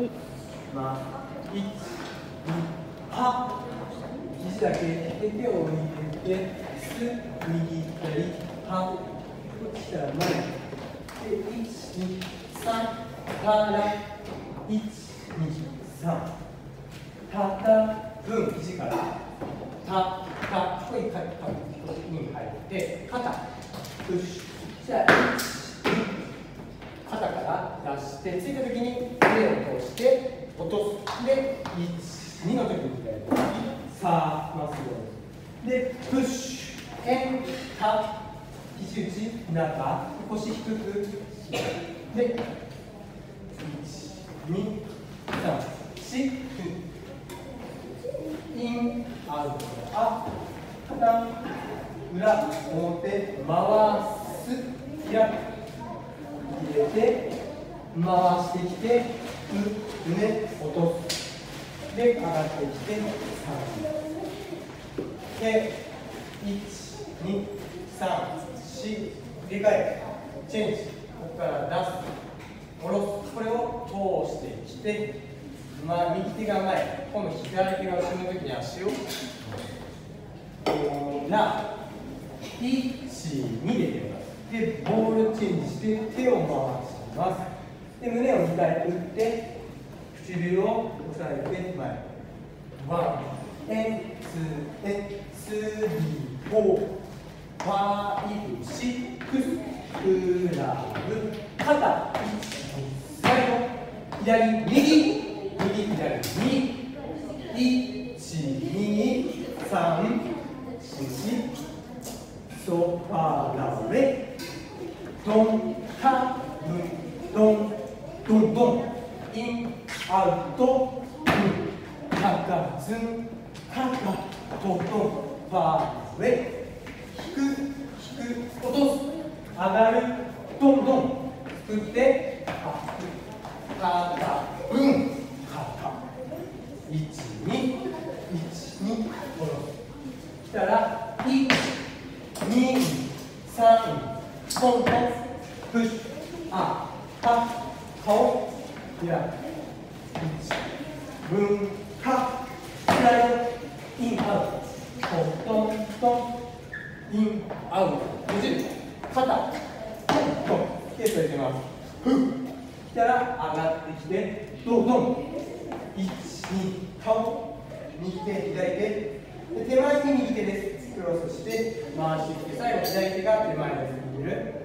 はい。まあ1、2、は肘だけ手を握ってす、右、左、はこっちから前で1、2、3から1、2、3たたぶん肘からたたここにかかに入って肩プッシュじゃあ1、2肩から出してついた時に腕を通して落とすで12の時に左さあまっすぐでプッシュエンタ肘打ち中腰低くで123インアウトあ肩裏表回す開く入れて回してきて胸落とすで上がってきて3で123入れ替えチェンジ。ここから出す。下ろす。これを通してきてまあ、右手が前。今度左手が後ろの時に足を。712で出ます。でボールチェンジして手を回します。で胸を2回打って唇を押さえて前。ワンエンツエスリーフォーファイブシックスクラブ肩1最後左右右左右1 2 3 4ソファーラレトンタブントントントンインアウトブンカカズンカカトントンファーレ引く引く落とす上がるトントン振ってカカブンカ一二一二下ろす来たら一二三ポンポンプッシュあは顔開く一分かラインアウトトントンインアウトねじる肩トントンケース入れてますふっ来たら上がってきてドンドン1、2、顔右手、左手で手前に右手ですクロスして回してきて最後左手が手前です握る